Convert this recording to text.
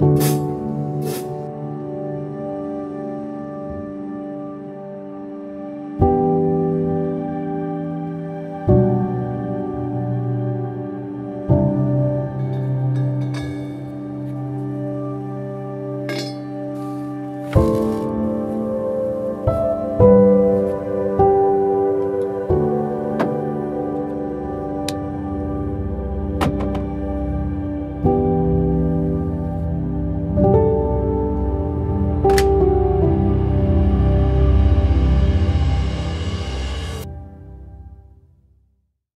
Bye.